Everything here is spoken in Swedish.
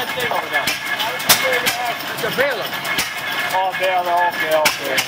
jättebra med den. Ska Bela? Ja, Bela, okej, okej.